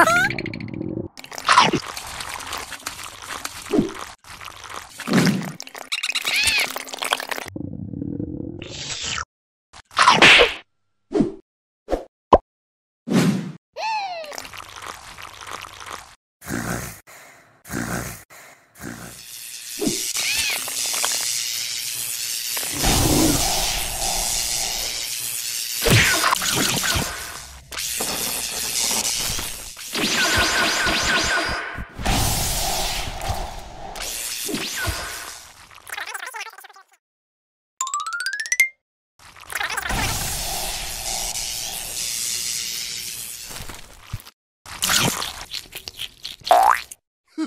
Ha!